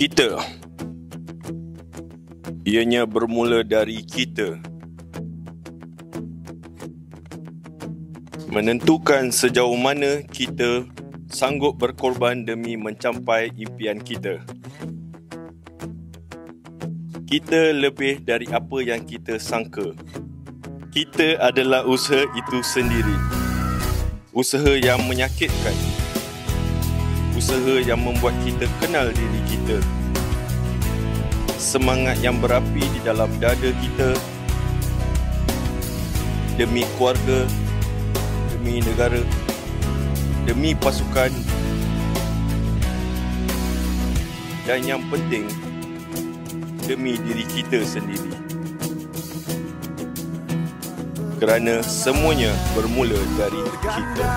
Kita Ianya bermula dari kita Menentukan sejauh mana kita sanggup berkorban demi mencapai impian kita. Kita lebih dari apa yang kita sangka. Kita adalah usaha itu sendiri. Usaha yang menyakitkan. Usaha yang membuat kita kenal diri kita. Semangat yang berapi di dalam dada kita demi keluarga, demi negara, demi pasukan dan yang penting demi diri kita sendiri. Kerana semuanya bermula dari kita.